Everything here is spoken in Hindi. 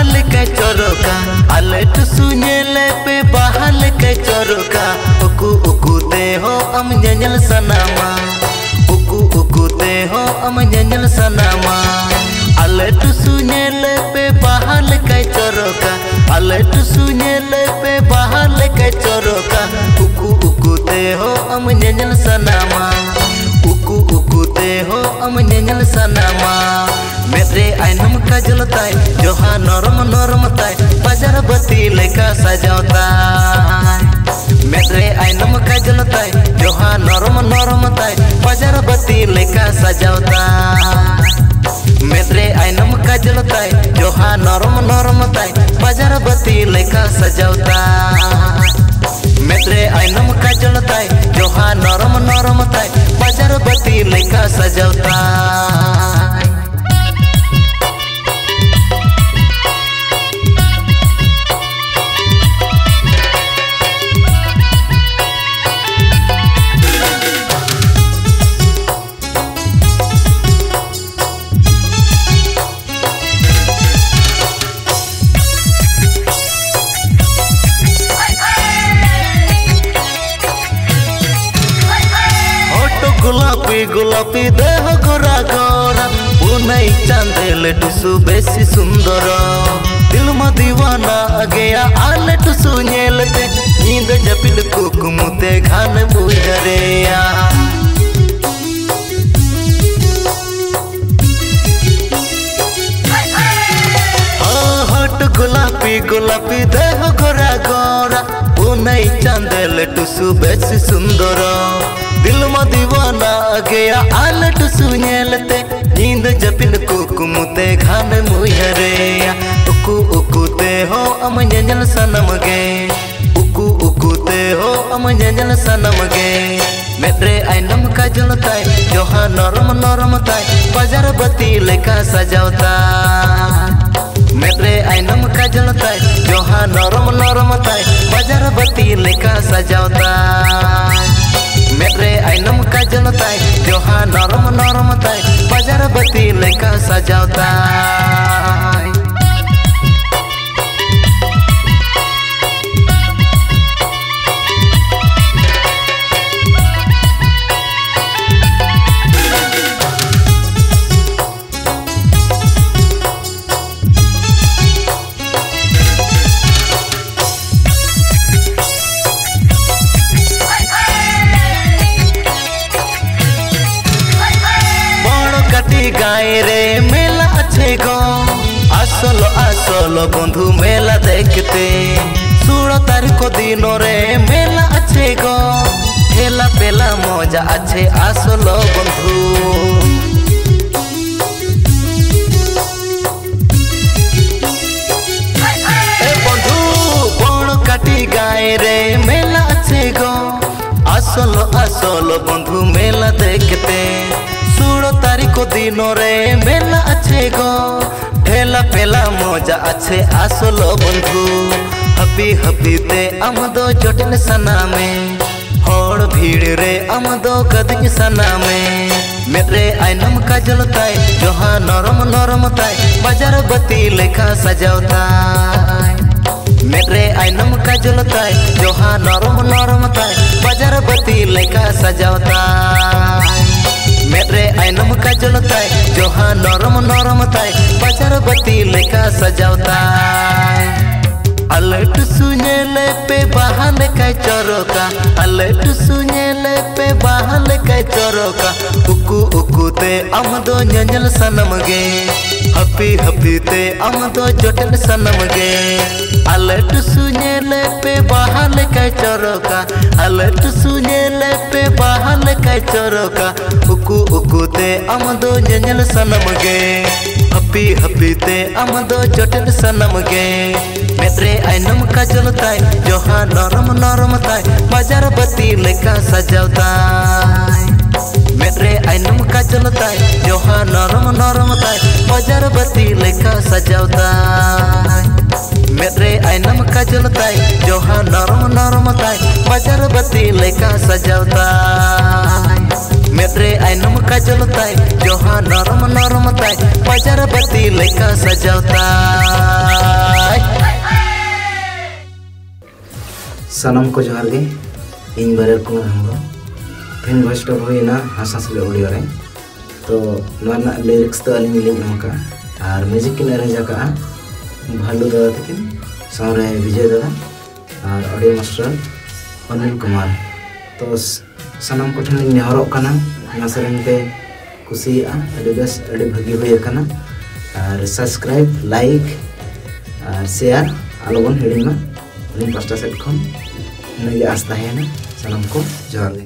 bahal ke choroka ale tusunyele pe bahal ke choroka uku uku te ho am nyanyal sanama uku uku te ho am nyanyal sanama ale tusunyele pe bahal ke choroka ale tusunyele pe bahal ke choroka uku uku te ho am nyanyal sanama uku uku te ho am nyanyal sanama मेरे आइनम का जलताय जोहा नरम नरम ताय बाज़ार बत्ती लेका सजावता मेरे आइनम का जलताय जोहा नरम नरम ताय बाज़ार बत्ती लेका सजावता मेरे आइनम का जलताय जोहा नरम नरम ताय बाज़ार बत्ती लेका सजावता गुलाबी देह गोरा गोरा पुनई चांदेल टुसु बेसी सुंदर दिल दीवाना गया आले टुसु नेलते नींद जपिल कुकुमुते घान बुझरेया गुलाबी गुलाबी देह पुनई चांदेल टुसु बेसी सुंदर। दिल में दीवाना गया आलट सुनेलते नींद जपिन कुकुमुते घान मुहरेया उकु उकुते हो, अम नजल सनम गे उकु उकुते हो, अम नजल सनम गे मेरे आइनम का जलताय जोहा नरम नरम ताय बाज़ार बत्ती लेका सजावता। मेरे आइनम का जलताय जोहा नरम नरम ताय ᱛᱤ ᱞᱮᱠᱟ ᱥᱟᱡᱟᱣ ᱛᱟᱭ ᱢᱮᱫ ᱨᱮ ᱟᱭᱱᱚᱢ ᱠᱟᱡᱚᱞ ᱛᱟᱭ ᱡᱚᱦᱟ ᱱᱚᱨᱚᱢ ᱱᱚᱨᱚᱢ ᱛᱟᱭ ᱵᱟᱡᱟᱨ ᱵᱟᱹᱛᱤ ᱞᱮᱠᱟ ᱥᱟᱡᱟᱣ ᱛᱟᱭ রে, মেলা আছে গো। আসল আসল বন্ধু মেলা দেখতে। ষোলো তারিখ দিন রে, মেলা আছে গো। হেলা পেলা মজা আছে আসল বন্ধু। গায়ে মেলা আছে গো। আসল আসল বন্ধু মেলা দেখতে। दिनों रे, मेला अच्छे गो। ठेला पेला मज़ा अच्छे आसलो बंधु। हबी हबी ते अम दो जटिन सना में। होड़ भीड़ रे अम दो गदिन सना में। मेरे आइनम काजल ताई जोहा नरम नरम ताई बाज़ार बती लेखा सजाओ ताई मेरे आइनम काजल ताई जोहा नरम जोहा नरम नरम ताय बाज़ार बत्ती लेखा सजावता। अलट सुनेले पे बहाने का चरोका अलट सुनेले पे बहाने का चरोका उकु उकु ते आमदो नजल सनम गे हपी हपी ते आमदो जटल सनम गे अलट सुनेले पे बहाने का चरोका अलट सुनेले पे बहाने का चरोका उकु उकु ते आमदो नजल सनम गे हपी हपी ते आमदो जटल सनम गे मेरे आइनम का जलताय जोहा नरम नरम ताय बाज़ार बत्ती लेका सजावता मेरे आइनम का जलताय जोहा नरम नरम ताय बाज़ार बत्ती लेका सजावता मेरे आइनम का जलताय जोहा नरम नरम ताय बाज़ार बत्ती लेका सजावता मेरे आइनम का जलताय जोहा नरम नरम ताय बाज़ार बत्ती लेका सनम को जोहर गे इन बारे कुमार हेम्रम फ़ैन भोस टप होना हासासले ऑडियो रे तो नवा लिरिक्स तो अली मिली एमका आर म्यूज़िक किन अरेंज का भालू दादा थे सौरे विजय दादा। और ऑडियो मास्टर अनिल कुमार। तो सनम को ठन नेहर कना नसरें ते खुशी आ। अडी बस अडी भगी होय कना आर सब्सक्राइब लाइक आर शेयर आलोबन हेडिंग में ᱯᱟᱥᱴᱟ ᱥᱮᱫ ᱠᱷᱚᱱ ᱤᱱᱟᱹᱜᱮ ᱟᱸᱥ ᱛᱟᱦᱮᱸᱭᱮᱱᱟ ᱥᱟᱱᱟᱢ ᱠᱚ ᱡᱚᱦᱟᱨ ᱜᱮ